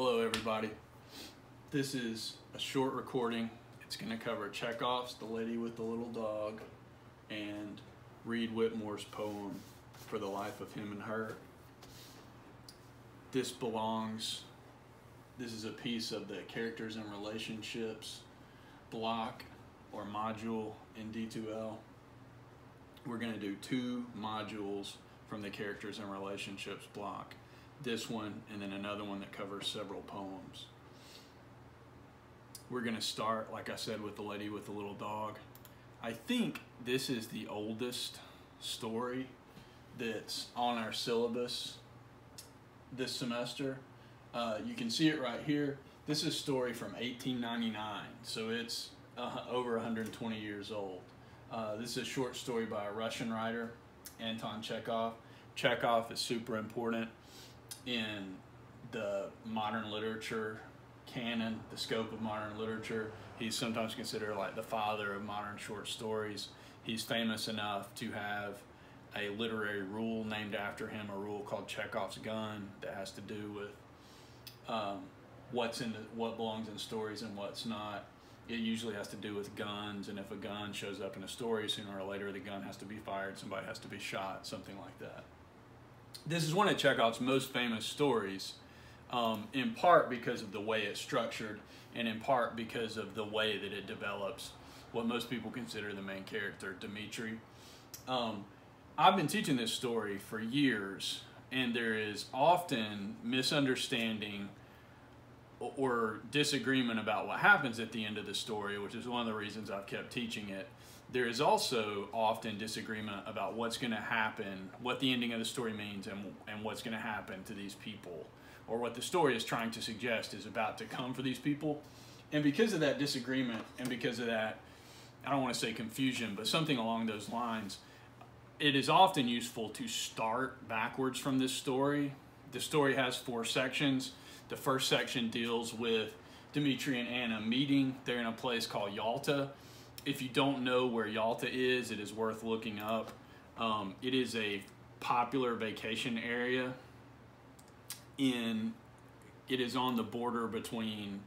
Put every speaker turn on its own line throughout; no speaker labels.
Hello, everybody. This is a short recording. It's going to cover Chekhov's The Lady with the Little Dog and Reed Whittemore's poem For the Life of Him and Her. This belongs, this is a piece of the characters and relationships block or module in D2L. We're going to do two modules from the characters and relationships block this one, and then another one that covers several poems. We're going to start, like I said, with the lady with the little dog. I think this is the oldest story that's on our syllabus this semester. Uh, you can see it right here. This is a story from 1899, so it's uh, over 120 years old. Uh, this is a short story by a Russian writer, Anton Chekhov. Chekhov is super important in the modern literature canon, the scope of modern literature. He's sometimes considered like the father of modern short stories. He's famous enough to have a literary rule named after him, a rule called Chekhov's gun that has to do with um, what's in the, what belongs in stories and what's not. It usually has to do with guns, and if a gun shows up in a story, sooner or later the gun has to be fired, somebody has to be shot, something like that. This is one of Chekhov's most famous stories, um, in part because of the way it's structured, and in part because of the way that it develops what most people consider the main character, Dmitri. Um, I've been teaching this story for years, and there is often misunderstanding or disagreement about what happens at the end of the story, which is one of the reasons I've kept teaching it there is also often disagreement about what's going to happen, what the ending of the story means, and, and what's going to happen to these people, or what the story is trying to suggest is about to come for these people. And because of that disagreement, and because of that, I don't want to say confusion, but something along those lines, it is often useful to start backwards from this story. The story has four sections. The first section deals with Dmitri and Anna meeting. They're in a place called Yalta if you don't know where Yalta is, it is worth looking up. Um, it is a popular vacation area in it is on the border between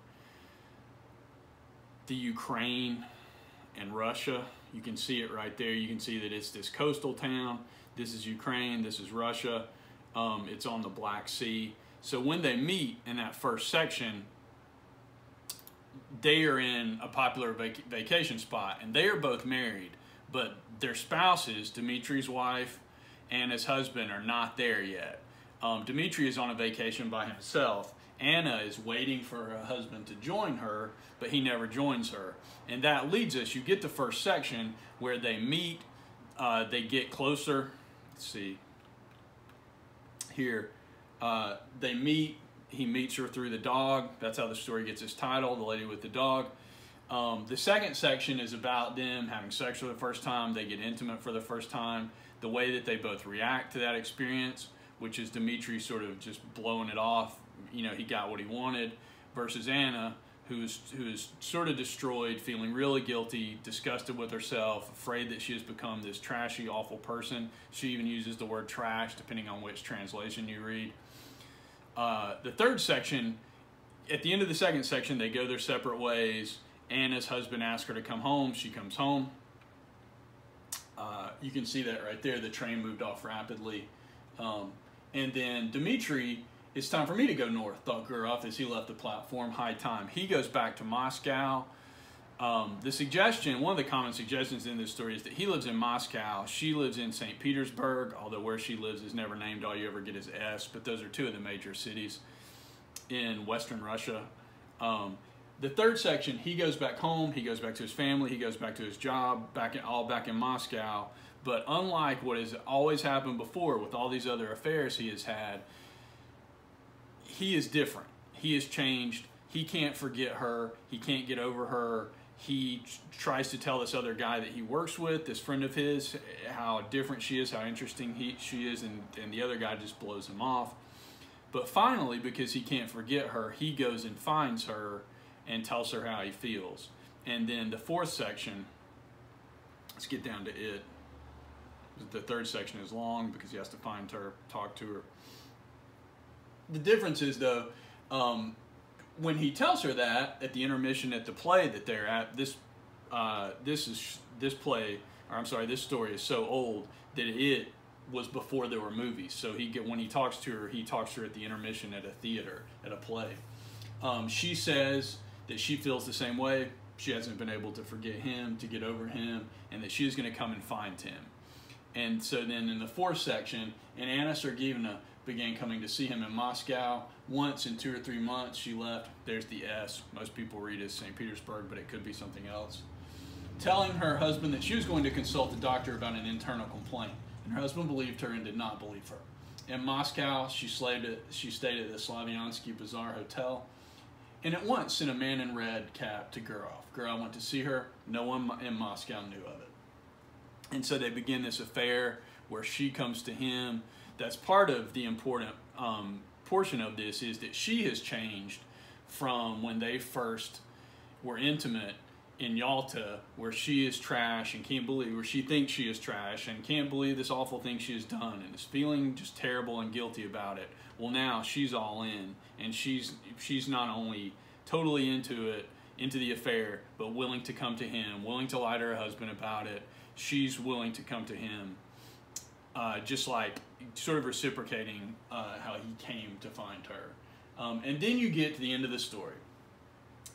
the Ukraine and Russia. You can see it right there. You can see that it's this coastal town. This is Ukraine. This is Russia. Um, it's on the Black Sea. So when they meet in that first section, they are in a popular vac- vacation spot and they are both married, but their spouses, Dimitri's wife and his husband, are not there yet. Um, Dimitri is on a vacation by himself. Anna is waiting for her husband to join her, but he never joins her. And that leads us, you get the first section where they meet, uh, they get closer. Let's see. Here, uh, they meet, he meets her through the dog. That's how the story gets its title, The Lady with the Dog. Um, the second section is about them having sex for the first time. They get intimate for the first time. The way that they both react to that experience, which is Dimitri sort of just blowing it off. You know, he got what he wanted, versus Anna, who's who's sort of destroyed, feeling really guilty, disgusted with herself, afraid that she has become this trashy, awful person. She even uses the word trash, depending on which translation you read. Uh, the third section, at the end of the second section, they go their separate ways. Anna's husband asks her to come home. She comes home. Uh, you can see that right there. The train moved off rapidly. Um, and then Dmitri, it's time for me to go north, thought Gurov as he left the platform. High time. He goes back to Moscow. Um, the suggestion, one of the common suggestions in this story is that he lives in Moscow. She lives in St. Petersburg, although where she lives is never named. All you ever get is S, but those are two of the major cities in Western Russia. Um, the third section, he goes back home, he goes back to his family, he goes back to his job, back in, all back in Moscow. But unlike what has always happened before with all these other affairs he has had, he is different. He has changed. He can't forget her. He can't get over her he tries to tell this other guy that he works with, this friend of his, how different she is, how interesting he, she is, and, and the other guy just blows him off. But finally, because he can't forget her, he goes and finds her and tells her how he feels. And then the fourth section, let's get down to it. The third section is long because he has to find her, talk to her. The difference is, though, Um, when he tells her that at the intermission at the play that they're at, this uh, this is this play, or I'm sorry, this story is so old that it was before there were movies. So he get when he talks to her, he talks to her at the intermission at a theater at a play. Um, she says that she feels the same way. She hasn't been able to forget him, to get over him, and that she's going to come and find him. And so then in the fourth section, and Anna Sergeyevna began coming to see him in Moscow once in two or three months. She left. There's the S. Most people read as St. Petersburg, but it could be something else. Telling her husband that she was going to consult the doctor about an internal complaint. And her husband believed her and did not believe her. In Moscow, she, stayed at, she stayed at the Slaviansky Bazaar Hotel and at once sent a man in red cap to Gurov. Gurov went to see her. No one in Moscow knew of it. And so they begin this affair where she comes to him. That's part of the important um, portion of this is that she has changed from when they first were intimate in Yalta, where she is trash and can't believe, where she thinks she is trash and can't believe this awful thing she has done and is feeling just terrible and guilty about it. Well, now she's all in, and she's she's not only totally into it, into the affair, but willing to come to him, willing to lie to her husband about it. She's willing to come to him, uh, just like sort of reciprocating uh, how he came to find her. Um, and then you get to the end of the story.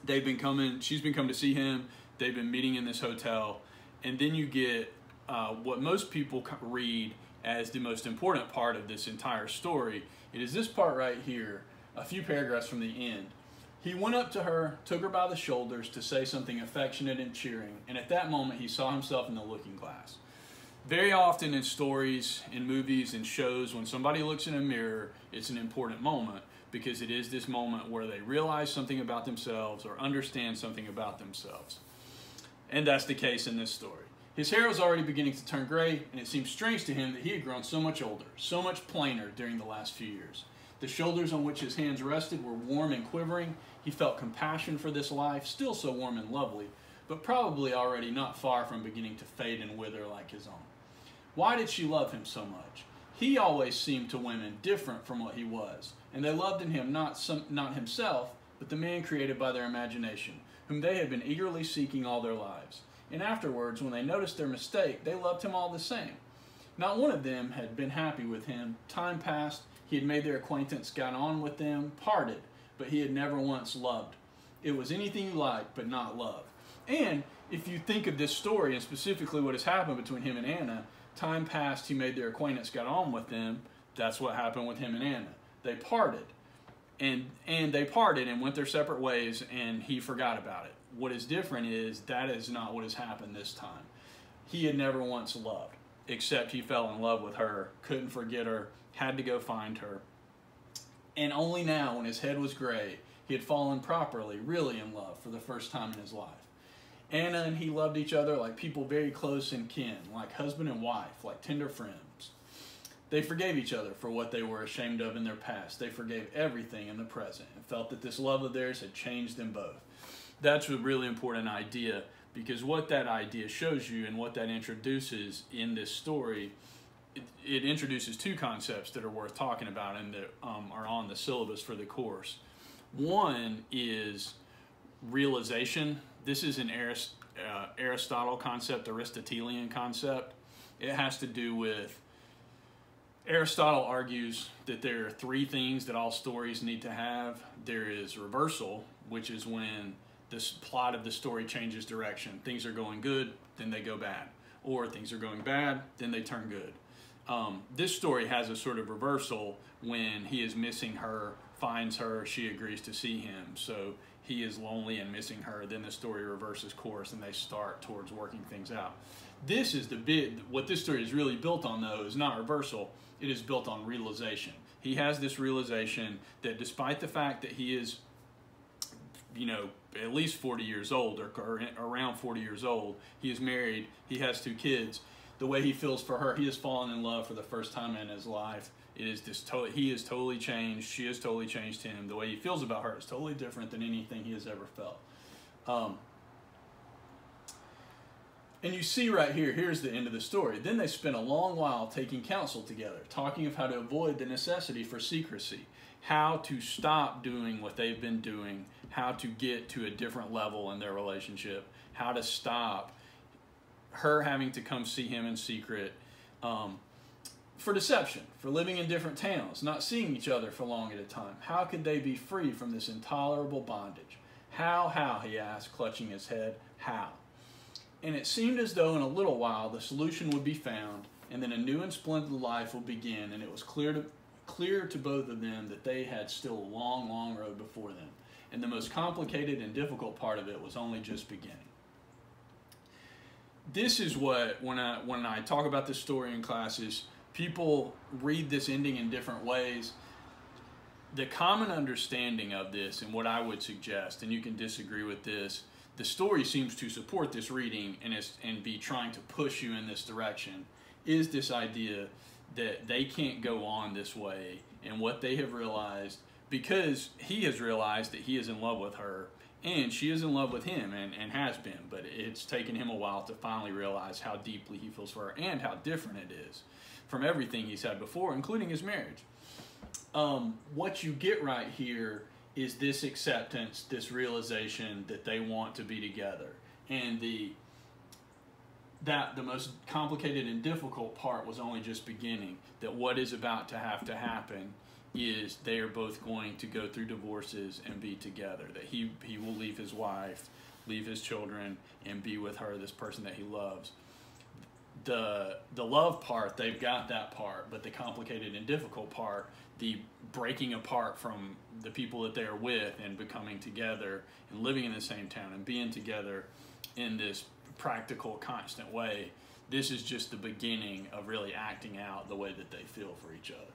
They've been coming, she's been coming to see him, they've been meeting in this hotel, and then you get uh, what most people read as the most important part of this entire story. It is this part right here, a few paragraphs from the end. He went up to her, took her by the shoulders to say something affectionate and cheering, and at that moment he saw himself in the looking glass. Very often in stories, in movies, and shows, when somebody looks in a mirror, it's an important moment because it is this moment where they realize something about themselves or understand something about themselves. And that's the case in this story. His hair was already beginning to turn gray, and it seemed strange to him that he had grown so much older, so much plainer during the last few years. The shoulders on which his hands rested were warm and quivering. He felt compassion for this life, still so warm and lovely, but probably already not far from beginning to fade and wither like his own. Why did she love him so much? He always seemed to women different from what he was, and they loved in him not, some, not himself, but the man created by their imagination, whom they had been eagerly seeking all their lives. And afterwards, when they noticed their mistake, they loved him all the same. Not one of them had been happy with him. Time passed, he had made their acquaintance, got on with them, parted, but he had never once loved. It was anything you like, but not love. And if you think of this story and specifically what has happened between him and Anna, Time passed, he made their acquaintance, got on with them. That's what happened with him and Anna. They parted. And and they parted and went their separate ways and he forgot about it. What is different is that is not what has happened this time. He had never once loved, except he fell in love with her, couldn't forget her, had to go find her. And only now, when his head was gray, he had fallen properly, really in love for the first time in his life. Anna and he loved each other like people very close in kin, like husband and wife, like tender friends. They forgave each other for what they were ashamed of in their past. They forgave everything in the present and felt that this love of theirs had changed them both. That's a really important idea because what that idea shows you and what that introduces in this story, it, it introduces two concepts that are worth talking about and that um, are on the syllabus for the course. One is realization this is an Arist, uh, Aristotle concept, Aristotelian concept. It has to do with Aristotle argues that there are three things that all stories need to have. There is reversal, which is when this plot of the story changes direction. Things are going good, then they go bad. Or things are going bad, then they turn good. Um, this story has a sort of reversal when he is missing her, finds her, she agrees to see him. So he is lonely and missing her. Then the story reverses course and they start towards working things out. This is the bit, what this story is really built on though is not reversal, it is built on realization. He has this realization that despite the fact that he is, you know, at least 40 years old or, or around 40 years old, he is married, he has two kids, the way he feels for her, he has fallen in love for the first time in his life it is just totally, he is totally changed. She has totally changed him. The way he feels about her is totally different than anything he has ever felt. Um, and you see right here, here's the end of the story. Then they spent a long while taking counsel together, talking of how to avoid the necessity for secrecy, how to stop doing what they've been doing, how to get to a different level in their relationship, how to stop her having to come see him in secret um, for deception, for living in different towns, not seeing each other for long at a time. How could they be free from this intolerable bondage? How, how, he asked, clutching his head. How? And it seemed as though in a little while the solution would be found, and then a new and splendid life would begin, and it was clear to, clear to both of them that they had still a long, long road before them. And the most complicated and difficult part of it was only just beginning. This is what, when I, when I talk about this story in classes, people read this ending in different ways. The common understanding of this, and what I would suggest, and you can disagree with this, the story seems to support this reading and, is, and be trying to push you in this direction, is this idea that they can't go on this way and what they have realized because he has realized that he is in love with her and she is in love with him and, and has been but it's taken him a while to finally realize how deeply he feels for her and how different it is from everything he's had before including his marriage um, what you get right here is this acceptance this realization that they want to be together and the that the most complicated and difficult part was only just beginning. That what is about to have to happen is they are both going to go through divorces and be together. That he, he will leave his wife, leave his children, and be with her, this person that he loves. The, the love part, they've got that part, but the complicated and difficult part, the breaking apart from the people that they are with and becoming together and living in the same town and being together in this practical, constant way. This is just the beginning of really acting out the way that they feel for each other.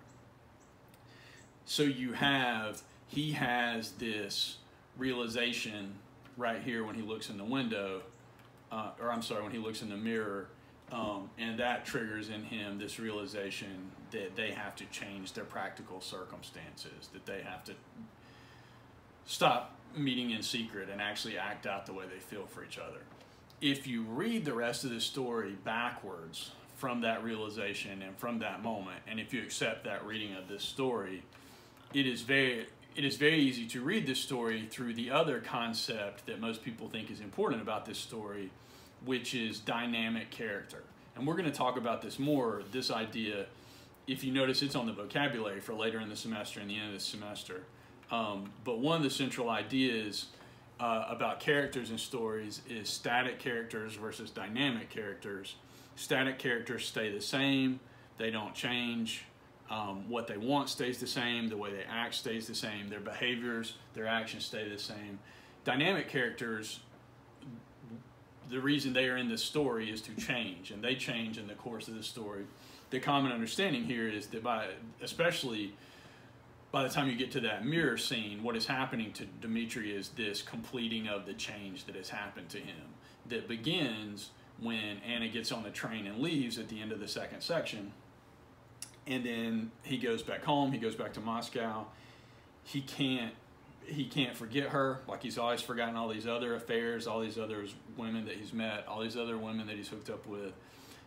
So you have, he has this realization right here when he looks in the window, uh, or I'm sorry, when he looks in the mirror, um, and that triggers in him this realization that they have to change their practical circumstances, that they have to stop meeting in secret and actually act out the way they feel for each other. If you read the rest of the story backwards from that realization and from that moment, and if you accept that reading of this story, it is very it is very easy to read this story through the other concept that most people think is important about this story, which is dynamic character. And we're going to talk about this more, this idea, if you notice it's on the vocabulary for later in the semester and the end of the semester. Um, but one of the central ideas uh, about characters and stories is static characters versus dynamic characters. Static characters stay the same, they don't change. Um, what they want stays the same, the way they act stays the same, their behaviors, their actions stay the same. Dynamic characters, the reason they are in this story is to change, and they change in the course of the story. The common understanding here is that by, especially by the time you get to that mirror scene, what is happening to Dimitri is this completing of the change that has happened to him that begins when Anna gets on the train and leaves at the end of the second section. And then he goes back home, he goes back to Moscow. He can't he can't forget her like he's always forgotten all these other affairs, all these other women that he's met, all these other women that he's hooked up with.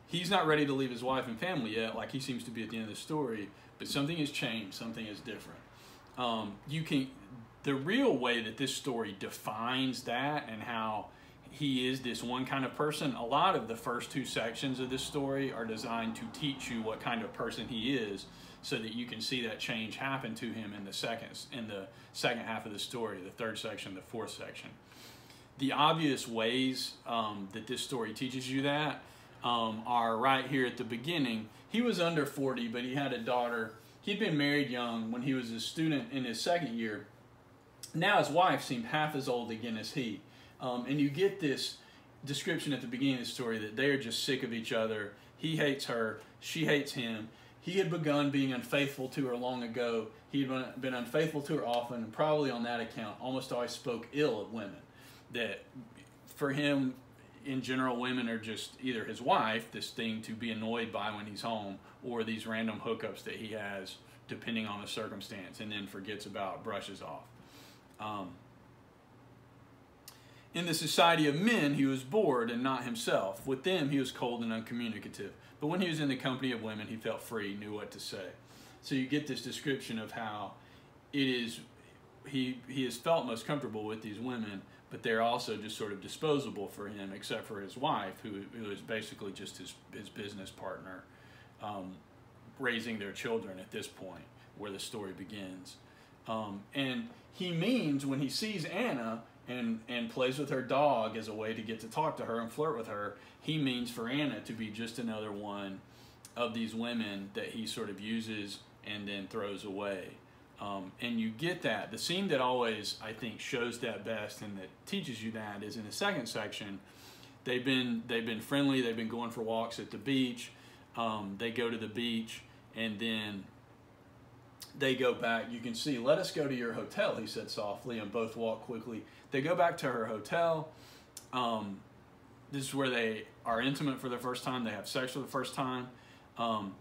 He's not ready to leave his wife and family yet, like he seems to be at the end of the story but something has changed, something is different. Um, you can, the real way that this story defines that and how he is this one kind of person, a lot of the first two sections of this story are designed to teach you what kind of person he is so that you can see that change happen to him in the second in the second half of the story, the third section, the fourth section. The obvious ways um, that this story teaches you that um, are right here at the beginning. He was under 40, but he had a daughter. He'd been married young when he was a student in his second year. Now his wife seemed half as old again as he. Um, and you get this description at the beginning of the story that they are just sick of each other. He hates her, she hates him. He had begun being unfaithful to her long ago. He had been unfaithful to her often, and probably on that account, almost always spoke ill of women. That for him, in general, women are just either his wife, this thing to be annoyed by when he's home, or these random hookups that he has depending on the circumstance and then forgets about, brushes off. Um, in the society of men, he was bored and not himself. With them, he was cold and uncommunicative. But when he was in the company of women, he felt free, knew what to say. So you get this description of how it is he he has felt most comfortable with these women, but they're also just sort of disposable for him, except for his wife, who who is basically just his his business partner, um, raising their children at this point, where the story begins, um, and he means when he sees Anna and and plays with her dog as a way to get to talk to her and flirt with her, he means for Anna to be just another one of these women that he sort of uses and then throws away. Um, and you get that. The scene that always, I think, shows that best and that teaches you that is in the second section. They've been they've been friendly. They've been going for walks at the beach. Um, they go to the beach and then they go back. You can see. Let us go to your hotel. He said softly, and both walk quickly. They go back to her hotel. Um, this is where they are intimate for the first time. They have sex for the first time, um,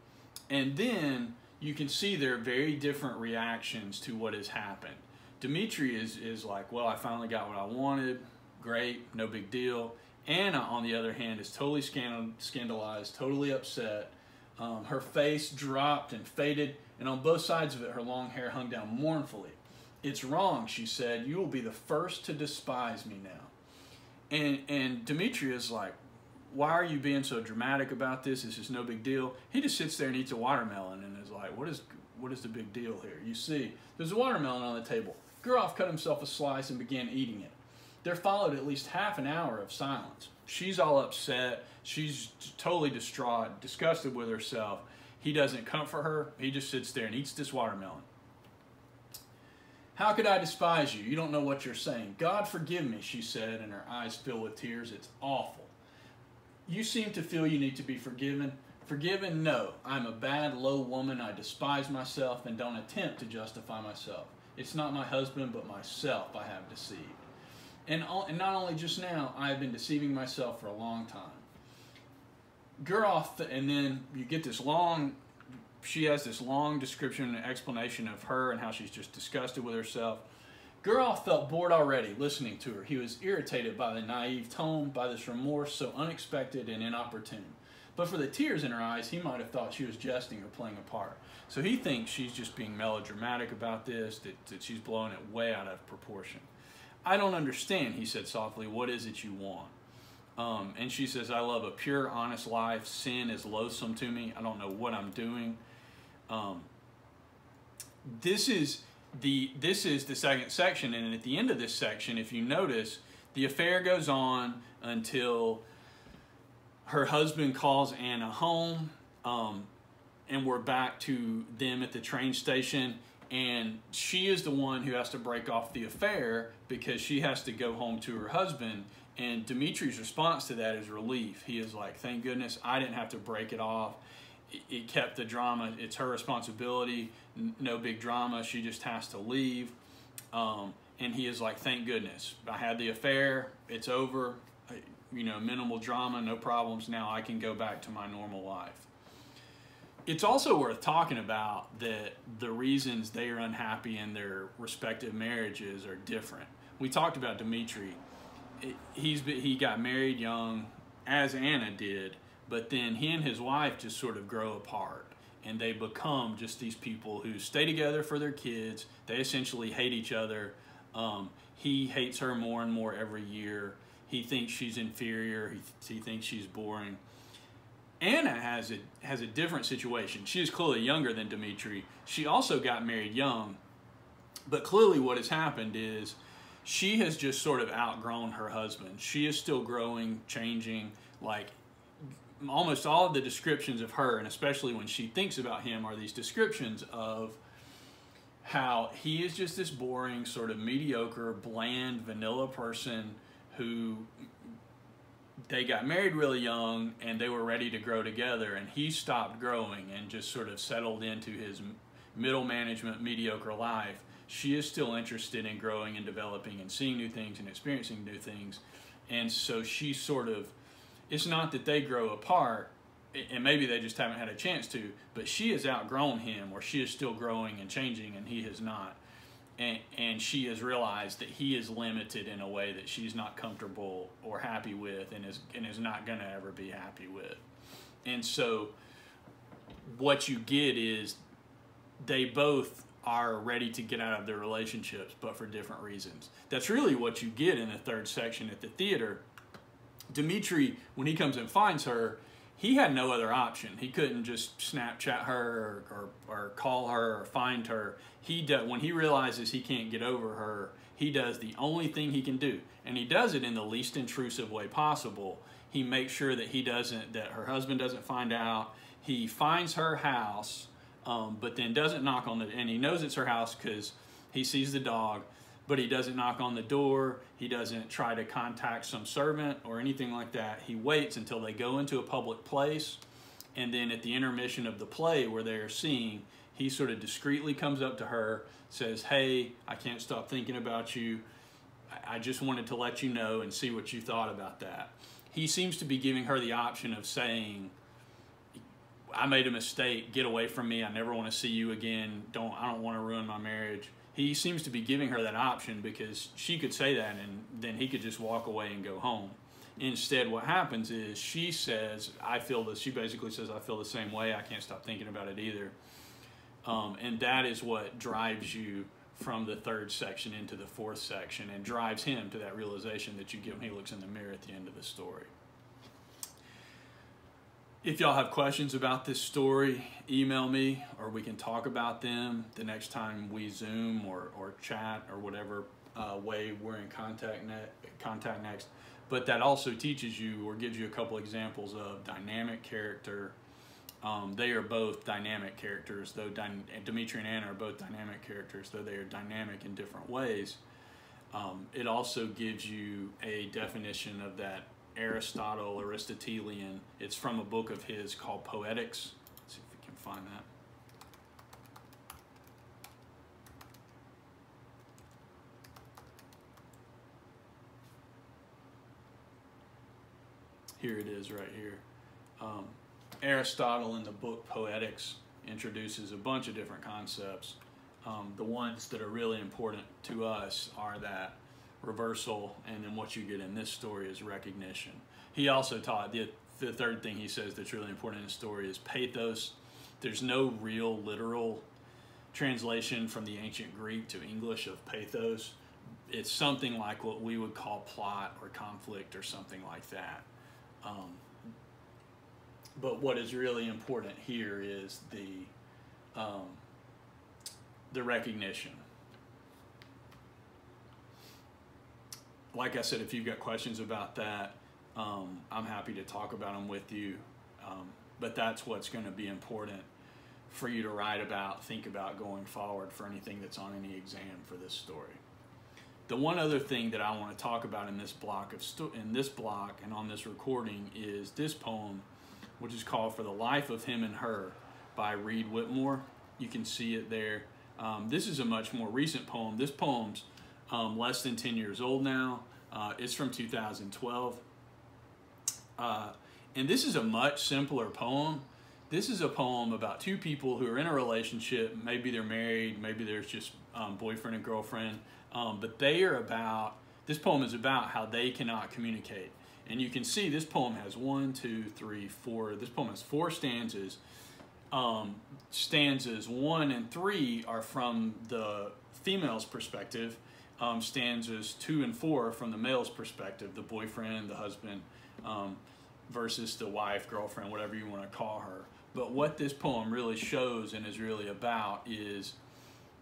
and then you can see their very different reactions to what has happened. Dimitri is, is like, well, I finally got what I wanted. Great, no big deal. Anna, on the other hand, is totally scandal- scandalized, totally upset. Um, her face dropped and faded, and on both sides of it, her long hair hung down mournfully. It's wrong, she said. You will be the first to despise me now. And, and Dimitri is like, why are you being so dramatic about this? This is no big deal. He just sits there and eats a watermelon and is like, what is what is the big deal here? You see, there's a watermelon on the table. Gurov cut himself a slice and began eating it. There followed at least half an hour of silence. She's all upset. She's totally distraught, disgusted with herself. He doesn't comfort her. He just sits there and eats this watermelon. How could I despise you? You don't know what you're saying. God forgive me, she said, and her eyes filled with tears. It's awful. You seem to feel you need to be forgiven. Forgiven? No. I'm a bad, low woman. I despise myself and don't attempt to justify myself. It's not my husband, but myself I have deceived. And, and not only just now, I have been deceiving myself for a long time. Gurov, and then you get this long, she has this long description and explanation of her and how she's just disgusted with herself. Gurov felt bored already listening to her. He was irritated by the naive tone, by this remorse so unexpected and inopportune. But for the tears in her eyes, he might have thought she was jesting or playing a part. So he thinks she's just being melodramatic about this, that, that she's blowing it way out of proportion. I don't understand, he said softly. What is it you want? Um, and she says, I love a pure, honest life. Sin is loathsome to me. I don't know what I'm doing. Um, this is the this is the second section, and at the end of this section, if you notice, the affair goes on until her husband calls Anna home, um, and we're back to them at the train station. And she is the one who has to break off the affair because she has to go home to her husband. And Dimitri's response to that is relief. He is like, Thank goodness I didn't have to break it off. It kept the drama. It's her responsibility no big drama. She just has to leave. Um, and he is like, thank goodness. I had the affair. It's over. You know, minimal drama, no problems. Now I can go back to my normal life. It's also worth talking about that the reasons they are unhappy in their respective marriages are different. We talked about Dimitri. He's he got married young, as Anna did, but then he and his wife just sort of grow apart and they become just these people who stay together for their kids. They essentially hate each other. Um, he hates her more and more every year. He thinks she's inferior. He, he thinks she's boring. Anna has a has a different situation. She is clearly younger than Dimitri. She also got married young, but clearly what has happened is she has just sort of outgrown her husband. She is still growing, changing. Like almost all of the descriptions of her, and especially when she thinks about him, are these descriptions of how he is just this boring, sort of mediocre, bland, vanilla person who they got married really young and they were ready to grow together, and he stopped growing and just sort of settled into his middle management, mediocre life. She is still interested in growing and developing and seeing new things and experiencing new things. And so she sort of it's not that they grow apart and maybe they just haven't had a chance to but she has outgrown him or she is still growing and changing and he has not and, and she has realized that he is limited in a way that she's not comfortable or happy with and is, and is not going to ever be happy with and so what you get is they both are ready to get out of their relationships, but for different reasons. That's really what you get in the third section at the theater. Dimitri, when he comes and finds her, he had no other option. He couldn't just Snapchat her or, or, or call her or find her. He when he realizes he can't get over her, he does the only thing he can do, and he does it in the least intrusive way possible. He makes sure that he doesn't, that her husband doesn't find out. He finds her house um, but then doesn't knock on the and he knows it's her house because he sees the dog but he doesn't knock on the door. He doesn't try to contact some servant or anything like that. He waits until they go into a public place and then at the intermission of the play where they're seeing he sort of discreetly comes up to her says hey i can't stop thinking about you. I just wanted to let you know and see what you thought about that. He seems to be giving her the option of saying I made a mistake. Get away from me. I never want to see you again. Don't I don't want to ruin my marriage. He seems to be giving her that option because she could say that and then he could just walk away and go home. Instead, what happens is she says, I feel this. She basically says, I feel the same way. I can't stop thinking about it either. Um, and that is what drives you from the third section into the fourth section and drives him to that realization that you give him. He looks in the mirror at the end of the story. If y'all have questions about this story, email me or we can talk about them the next time we Zoom or, or chat or whatever uh, way we're in contact, net, contact next. But that also teaches you or gives you a couple examples of dynamic character. Um, they are both dynamic characters, though Dimitri and Anna are both dynamic characters, though they are dynamic in different ways. Um, it also gives you a definition of that Aristotle, Aristotelian. It's from a book of his called Poetics. Let's see if we can find that. Here it is right here. Um, Aristotle in the book Poetics introduces a bunch of different concepts. Um, the ones that are really important to us are that reversal, and then what you get in this story is recognition. He also taught the, the third thing he says that's really important in the story is pathos. There's no real literal translation from the ancient Greek to English of pathos. It's something like what we would call plot or conflict or something like that. Um, but what is really important here is the um, the recognition like I said, if you've got questions about that, um, I'm happy to talk about them with you. Um, but that's what's going to be important for you to write about, think about going forward for anything that's on any exam for this story. The one other thing that I want to talk about in this block of in this block and on this recording is this poem, which is called "For the Life of Him and Her" by Reed Whittemore. You can see it there. Um, this is a much more recent poem. This poem's um, less than 10 years old now. Uh, it's from 2012. Uh, and this is a much simpler poem. This is a poem about two people who are in a relationship. Maybe they're married, maybe there's just um, boyfriend and girlfriend. Um, but they are about, this poem is about how they cannot communicate. And you can see this poem has one, two, three, four. This poem has four stanzas. Um, stanzas one and three are from the female's perspective, um, stanzas two and four from the male's perspective, the boyfriend, the husband, um, versus the wife, girlfriend, whatever you want to call her. But what this poem really shows and is really about is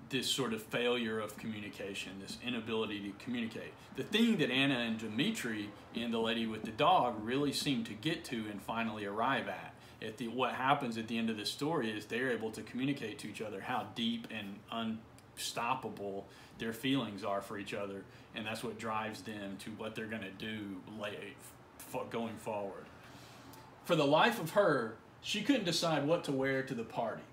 this sort of failure of communication, this inability to communicate. The thing that Anna and Dimitri and the lady with the dog really seem to get to and finally arrive at. At the, what happens at the end of the story is they're able to communicate to each other how deep and unstoppable their feelings are for each other, and that's what drives them to what they're going to do going forward. For the life of her, she couldn't decide what to wear to the party.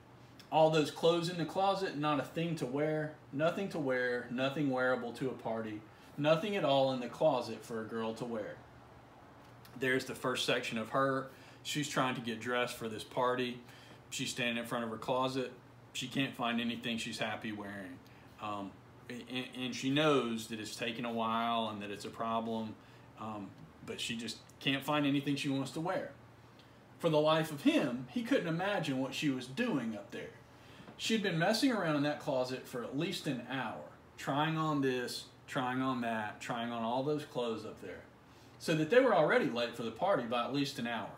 All those clothes in the closet, not a thing to wear, nothing to wear, nothing wearable to a party, nothing at all in the closet for a girl to wear. There's the first section of her. She's trying to get dressed for this party. She's standing in front of her closet. She can't find anything she's happy wearing. Um, and, and, she knows that it's taken a while and that it's a problem, um, but she just can't find anything she wants to wear. For the life of him, he couldn't imagine what she was doing up there. she'd been messing around in that closet for at least an hour, trying on this, trying on that, trying on all those clothes up there. So that they were already late for the party by at least an hour.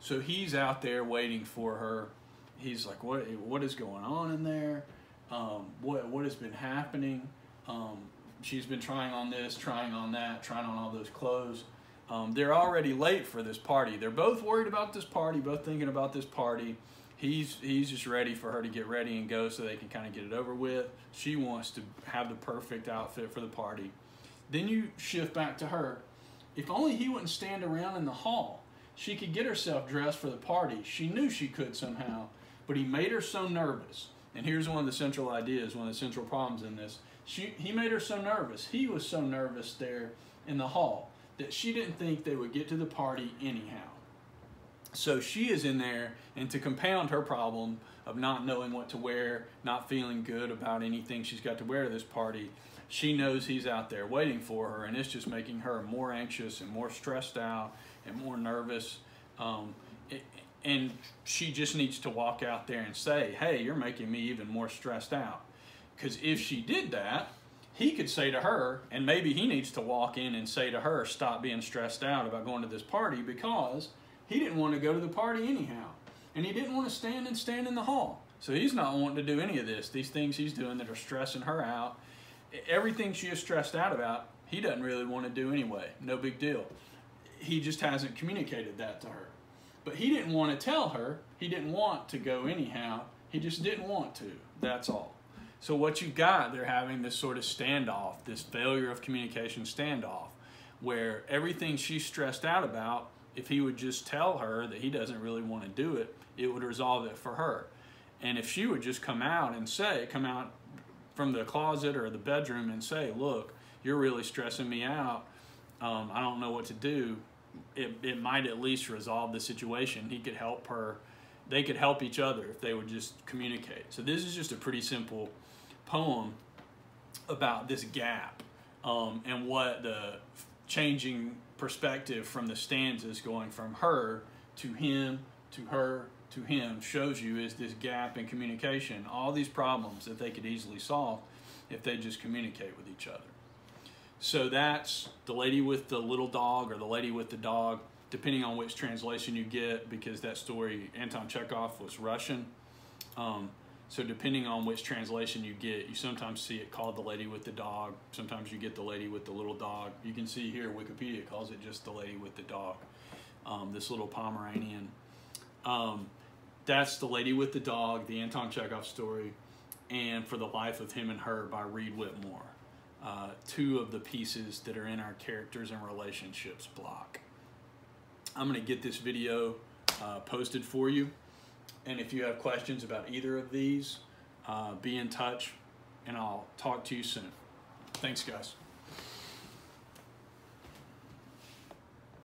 So he's out there waiting for her. He's like, "What? What is going on in there? Um, what? What has been happening? Um, she's been trying on this, trying on that, trying on all those clothes. Um, they're already late for this party. They're both worried about this party, both thinking about this party. He's he's just ready for her to get ready and go so they can kind of get it over with. She wants to have the perfect outfit for the party. Then you shift back to her. If only he wouldn't stand around in the hall. She could get herself dressed for the party. She knew she could somehow, but he made her so nervous. And here's one of the central ideas, one of the central problems in this. She, he made her so nervous. He was so nervous there in the hall that she didn't think they would get to the party anyhow. So she is in there, and to compound her problem of not knowing what to wear, not feeling good about anything she's got to wear to this party, she knows he's out there waiting for her, and it's just making her more anxious and more stressed out and more nervous. Um, it, and she just needs to walk out there and say, Hey, you're making me even more stressed out. Because if she did that, he could say to her, and maybe he needs to walk in and say to her, Stop being stressed out about going to this party because he didn't want to go to the party anyhow. And he didn't want to stand and stand in the hall. So he's not wanting to do any of this. These things he's doing that are stressing her out. Everything she is stressed out about, he doesn't really want to do anyway. No big deal. He just hasn't communicated that to her. But he didn't want to tell her. He didn't want to go anyhow. He just didn't want to. That's all. So what you got, they're having this sort of standoff, this failure of communication standoff, where everything she's stressed out about, if he would just tell her that he doesn't really want to do it, it would resolve it for her. And if she would just come out and say, come out from the closet or the bedroom and say, look, you're really stressing me out. Um, I don't know what to do. It, it might at least resolve the situation. He could help her. They could help each other if they would just communicate. So this is just a pretty simple poem about this gap um, and what the changing perspective from the stanzas going from her to him to her to him shows you is this gap in communication all these problems that they could easily solve if they just communicate with each other so that's the lady with the little dog or the lady with the dog depending on which translation you get because that story anton chekhov was russian um, so depending on which translation you get, you sometimes see it called the lady with the dog. Sometimes you get the lady with the little dog. You can see here Wikipedia calls it just the lady with the dog. Um, this little Pomeranian. Um, that's the lady with the dog, the Anton Chekhov story, and for the life of him and her by Reed Whittemore. Uh, two of the pieces that are in our characters and relationships block. I'm going to get this video uh, posted for you. And if you have questions about either of these, uh, be in touch and I'll talk to you soon. Thanks, guys.